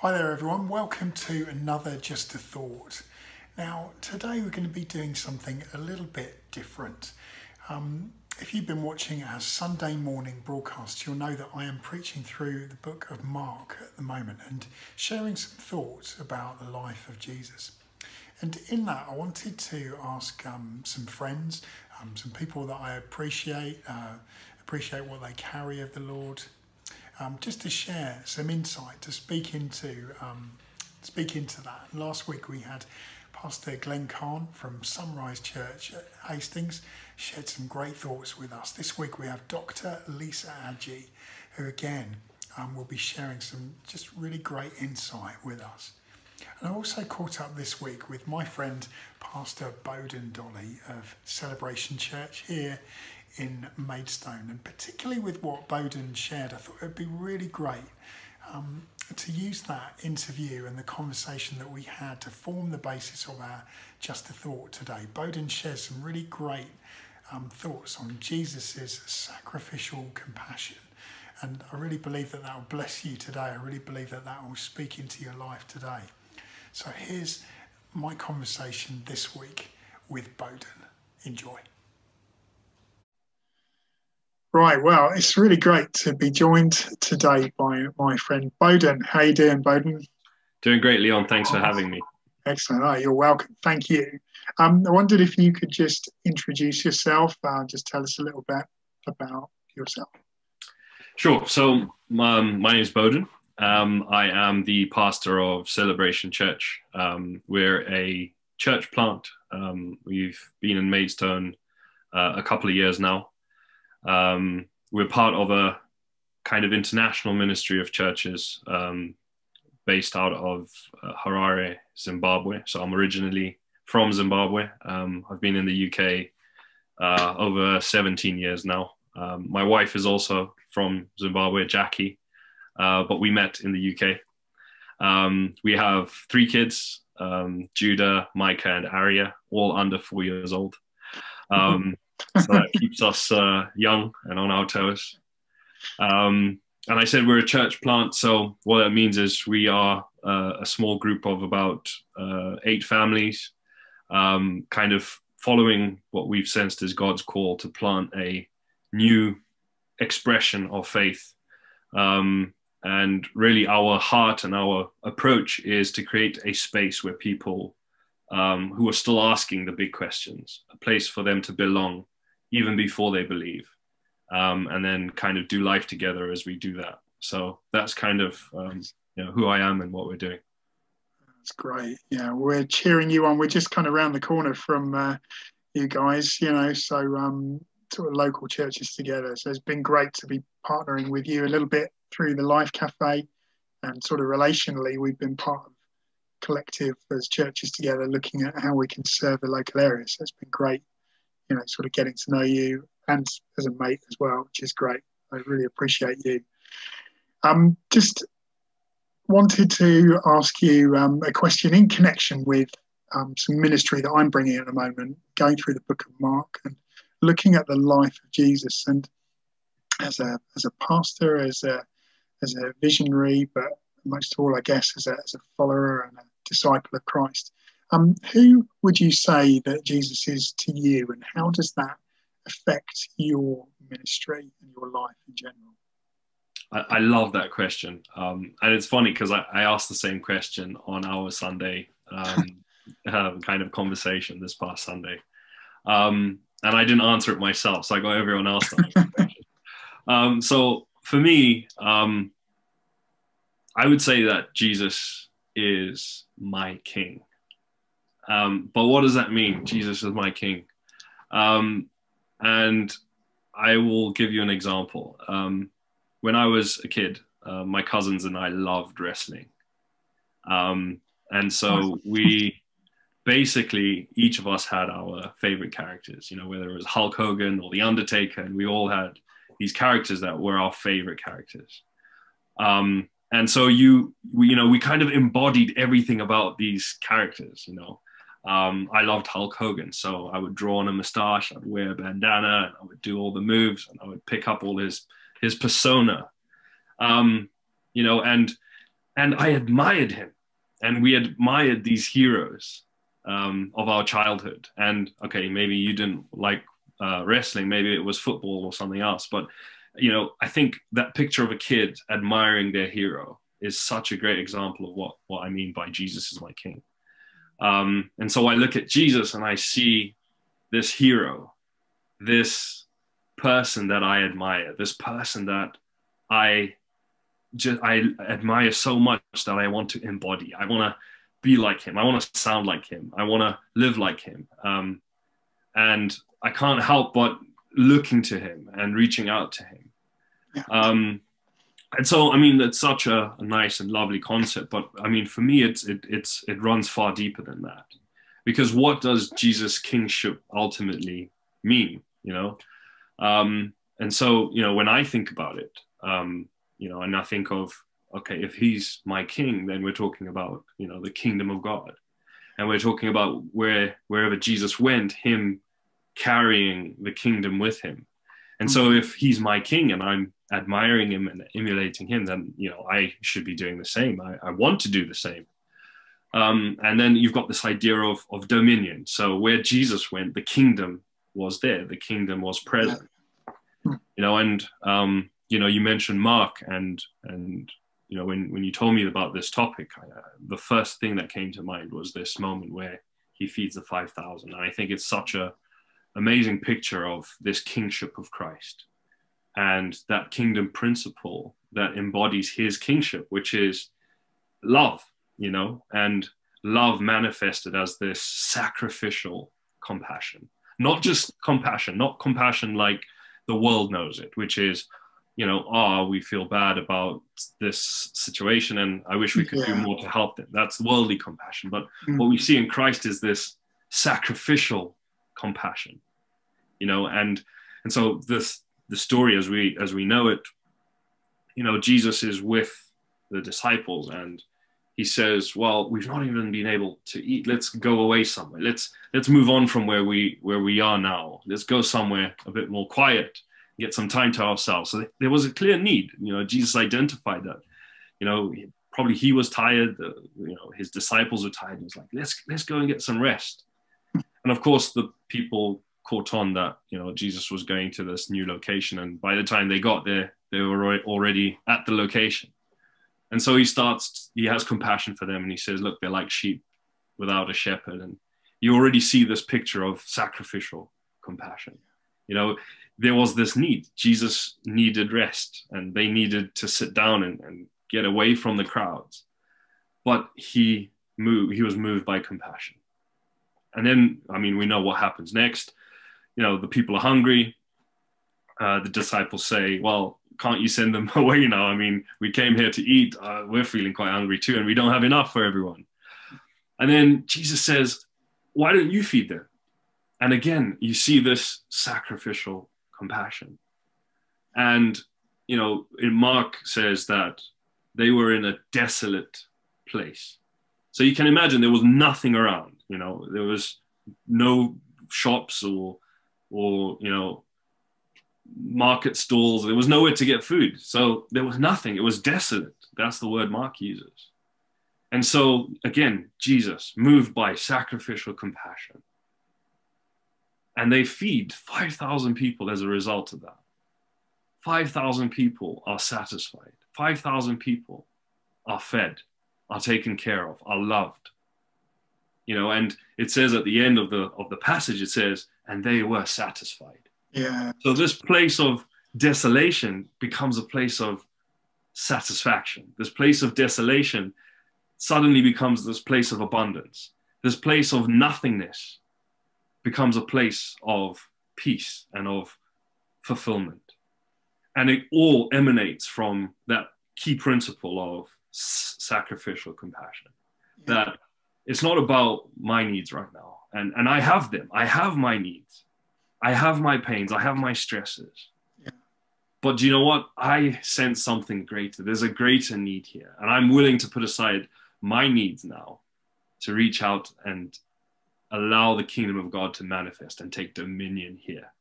Hi there, everyone. Welcome to another Just a Thought. Now, today we're going to be doing something a little bit different. Um, if you've been watching our Sunday morning broadcast, you'll know that I am preaching through the book of Mark at the moment and sharing some thoughts about the life of Jesus. And in that, I wanted to ask um, some friends, um, some people that I appreciate, uh, appreciate what they carry of the Lord, um, just to share some insight, to speak into um, speak into that. Last week we had Pastor Glenn Kahn from Sunrise Church at Hastings shared some great thoughts with us. This week we have Dr. Lisa Adji, who again um, will be sharing some just really great insight with us. And I also caught up this week with my friend Pastor Boden Dollie of Celebration Church here in Maidstone, and particularly with what Boden shared, I thought it would be really great um, to use that interview and the conversation that we had to form the basis of our Just a Thought today. Boden shares some really great um, thoughts on Jesus' sacrificial compassion. And I really believe that that will bless you today. I really believe that that will speak into your life today. So here's my conversation this week with Boden. Enjoy. Right, well, it's really great to be joined today by my friend Boden. How you doing, Boden? Doing great, Leon. Thanks for having me. Excellent. Oh, you're welcome. Thank you. Um, I wondered if you could just introduce yourself, uh, just tell us a little bit about yourself. Sure. So, um, my name is Boden. Um, I am the pastor of Celebration Church. Um, we're a church plant. Um, we've been in Maidstone uh, a couple of years now. Um, we're part of a kind of international ministry of churches um, based out of uh, Harare, Zimbabwe. So I'm originally from Zimbabwe. Um, I've been in the UK uh, over 17 years now. Um, my wife is also from Zimbabwe, Jackie, uh, but we met in the UK. Um, we have three kids um, Judah, Micah, and Aria, all under four years old. Um, so that keeps us uh, young and on our toes. Um, and I said we're a church plant, so what that means is we are uh, a small group of about uh, eight families, um, kind of following what we've sensed as God's call to plant a new expression of faith. Um, and really, our heart and our approach is to create a space where people um, who are still asking the big questions, a place for them to belong even before they believe, um, and then kind of do life together as we do that. So that's kind of um, you know who I am and what we're doing. That's great. Yeah, we're cheering you on. We're just kind of around the corner from uh, you guys, you know, so um, sort of local churches together. So it's been great to be partnering with you a little bit through the Life Cafe and sort of relationally, we've been part of collective as churches together looking at how we can serve the local area. So it's been great, you know, sort of getting to know you and as a mate as well, which is great. I really appreciate you. Um, just wanted to ask you um, a question in connection with um, some ministry that I'm bringing at the moment, going through the book of Mark and looking at the life of Jesus. And as a as a pastor, as a as a visionary, but most of all, I guess, as a, as a follower and a disciple of Christ. Um, who would you say that Jesus is to you, and how does that affect your ministry and your life in general? I, I love that question, um, and it's funny because I, I, asked the same question on our Sunday um, um, kind of conversation this past Sunday, um, and I didn't answer it myself, so I got everyone else to answer. Um, so for me, um, I would say that Jesus is my king. Um, but what does that mean? Jesus is my king. Um, and I will give you an example. Um, when I was a kid, uh, my cousins and I loved wrestling. Um, and so we basically, each of us had our favorite characters, you know, whether it was Hulk Hogan or The Undertaker, and we all had these characters that were our favorite characters. Um, and so you, we, you know, we kind of embodied everything about these characters, you know. Um, I loved Hulk Hogan, so I would draw on a mustache, I'd wear a bandana, and I would do all the moves, and I would pick up all his his persona, um, you know. And and I admired him, and we admired these heroes um, of our childhood. And okay, maybe you didn't like uh, wrestling, maybe it was football or something else, but you know, I think that picture of a kid admiring their hero is such a great example of what what I mean by Jesus is my king. Um, and so I look at Jesus and I see this hero, this person that I admire, this person that I just I admire so much that I want to embody. I want to be like him. I want to sound like him. I want to live like him. Um, and I can't help but looking to him and reaching out to him. Um, and so, I mean, it's such a, a, nice and lovely concept, but I mean, for me, it's it, it's it runs far deeper than that, because what does Jesus' kingship ultimately mean? You know, um, and so you know, when I think about it, um, you know, and I think of okay, if he's my king, then we're talking about you know the kingdom of God, and we're talking about where wherever Jesus went, him carrying the kingdom with him. And so, if he's my king and I'm admiring him and emulating him, then you know I should be doing the same. I, I want to do the same. Um, and then you've got this idea of of dominion. So where Jesus went, the kingdom was there. The kingdom was present. You know, and um, you know, you mentioned Mark, and and you know, when when you told me about this topic, uh, the first thing that came to mind was this moment where he feeds the five thousand, and I think it's such a amazing picture of this kingship of Christ and that kingdom principle that embodies his kingship, which is love, you know, and love manifested as this sacrificial compassion. Not just compassion, not compassion like the world knows it, which is, you know, oh, we feel bad about this situation and I wish we could yeah. do more to help them. That's worldly compassion. But mm-hmm. what we see in Christ is this sacrificial compassion, you know, and and so this the story as we as we know it you know jesus is with the disciples and he says well we've not even been able to eat. Let's go away somewhere. Let's let's move on from where we where we are now. Let's go somewhere a bit more quiet get some time to ourselves. So there was a clear need. You know jesus identified that you know probably he was tired the, you know his disciples were tired. He was like let's let's go and get some rest. And of course the people caught on that you know Jesus was going to this new location, and by the time they got there, they were already at the location. And so he starts. He has compassion for them, and he says, "Look, they're like sheep without a shepherd." And you already see this picture of sacrificial compassion. You know, there was this need. Jesus needed rest, and they needed to sit down and, and get away from the crowds. But he moved. He was moved by compassion. And then, I mean, we know what happens next you know the people are hungry. Uh, the disciples say well can't you send them away now? I mean we came here to eat. Uh, we're feeling quite hungry too and we don't have enough for everyone. And then jesus says why don't you feed them? And again you see this sacrificial compassion. And you know mark says that they were in a desolate place. So you can imagine there was nothing around you know there was no shops or or you know market stalls. There was nowhere to get food. So there was nothing. It was desolate. That's the word mark uses. And so again jesus moved by sacrificial compassion. And they feed 5000 people as a result of that. 5000 people are satisfied. 5000 people are fed are taken care of are loved. You know and it says at the end of the of the passage it says and they were satisfied. Yeah. So this place of desolation becomes a place of satisfaction. This place of desolation suddenly becomes this place of abundance. This place of nothingness becomes a place of peace and of fulfillment. And it all emanates from that key principle of sacrificial compassion. Yeah. that it's not about my needs right now. And, and I have them. I have my needs. I have my pains. I have my stresses. Yeah. But do you know what? I sense something greater. There's a greater need here. And I'm willing to put aside my needs now to reach out and allow the kingdom of God to manifest and take dominion here.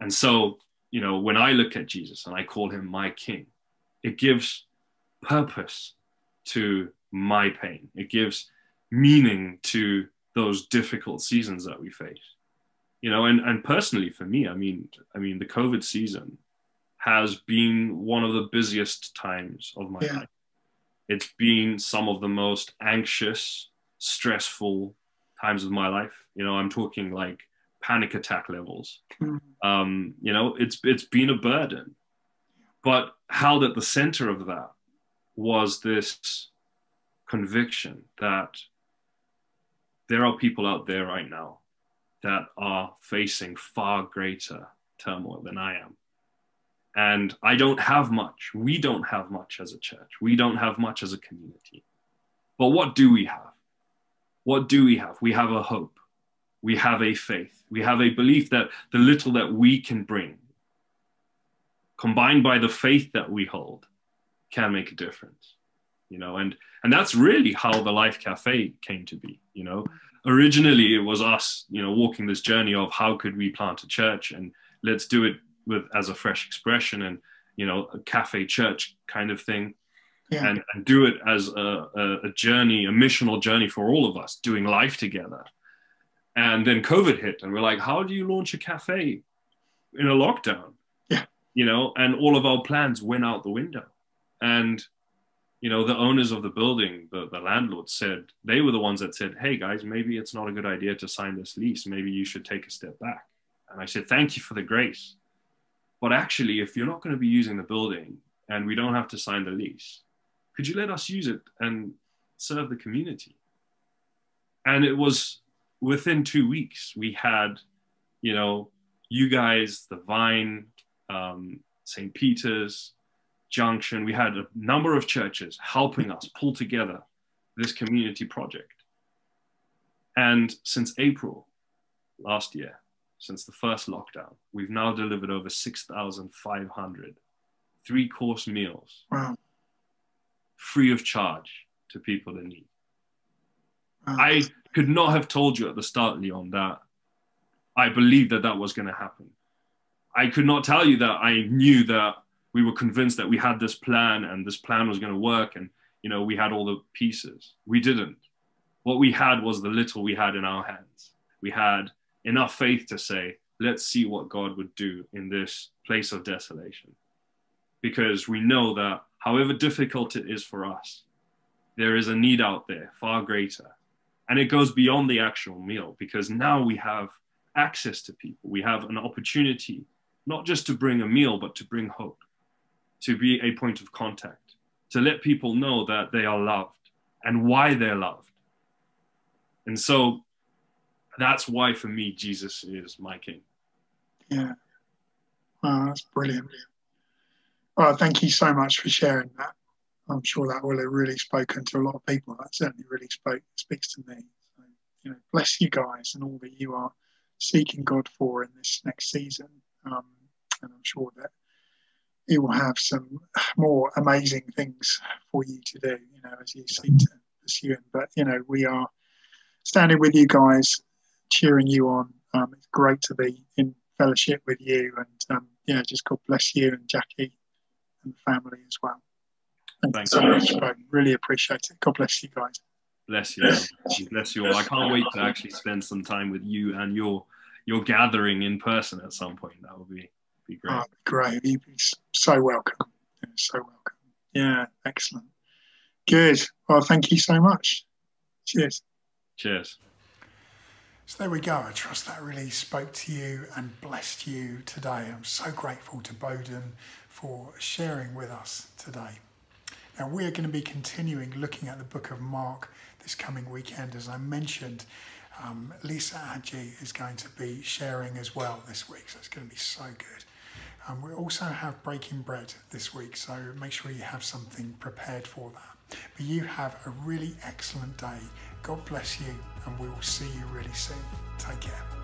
And so, you know, when I look at Jesus and I call him my king, it gives purpose to my pain. It gives meaning to those difficult seasons that we face. You know, and, and personally for me, I mean, I mean, the COVID season has been one of the busiest times of my yeah. life. It's been some of the most anxious, stressful times of my life. You know, I'm talking like panic attack levels. Mm-hmm. Um, you know, it's it's been a burden. But held at the center of that was this conviction that there are people out there right now that are facing far greater turmoil than I am. And I don't have much. We don't have much as a church. We don't have much as a community. But what do we have? What do we have? We have a hope. We have a faith. We have a belief that the little that we can bring, combined by the faith that we hold, can make a difference. You know, and and that's really how the Life Cafe came to be. You know, originally it was us, you know, walking this journey of how could we plant a church and let's do it with as a fresh expression and you know a cafe church kind of thing. Yeah. and, and do it as a, a, a journey a missional journey for all of us doing life together. And then covid hit and we're like how do you launch a cafe in a lockdown? Yeah. You know and all of our plans went out the window. And you know the owners of the building the, the landlord said they were the ones that said hey guys maybe it's not a good idea to sign this lease maybe you should take a step back and i said thank you for the grace but actually, if you're not going to be using the building and we don't have to sign the lease, could you let us use it and serve the community? And it was within two weeks, we had, you know, you guys, the Vine, um, St. Peter's, Junction, we had a number of churches helping us pull together this community project. And since April last year, since the first lockdown. We've now delivered over 6,500 three course meals wow. free of charge to people in need. Wow. I could not have told you at the start, Leon, that I believed that that was going to happen. I could not tell you that I knew that we were convinced that we had this plan and this plan was going to work and you know we had all the pieces. We didn't. What we had was the little we had in our hands. We had enough faith to say, let's see what God would do in this place of desolation. Because we know that however difficult it is for us, there is a need out there far greater. And it goes beyond the actual meal because now we have access to people. We have an opportunity not just to bring a meal, but to bring hope, to be a point of contact, to let people know that they are loved and why they're loved. And so that's why for me Jesus is my king. Yeah. Wow, that's brilliant. Well, thank you so much for sharing that. I'm sure that will have really spoken to a lot of people. That certainly really spoke speaks to me. So, you know, bless you guys and all that you are seeking God for in this next season. Um, and I'm sure that He will have some more amazing things for you to do. You know, as you seek to pursue Him. But you know, we are standing with you guys cheering you on. Um, it's great to be in fellowship with you, and um, yeah, just God bless you and Jackie and the family as well. And Thanks so much. I Really appreciate it. God bless you guys. Bless you. bless you all. I can't wait to actually spend some time with you and your your gathering in person at some point. That would be be great. Oh, great. You'd be so welcome. so welcome. Yeah, excellent. Good. Well, thank you so much. Cheers. Cheers. So there we go. I trust that really spoke to you and blessed you today. I'm so grateful to Boden for sharing with us today. Now, we're going to be continuing looking at the book of Mark this coming weekend. As I mentioned, um, Lisa Adji is going to be sharing as well this week, so it's going to be so good. Um, we also have Breaking Bread this week, so make sure you have something prepared for that. But you have a really excellent day God bless you, and we will see you really soon. Take care.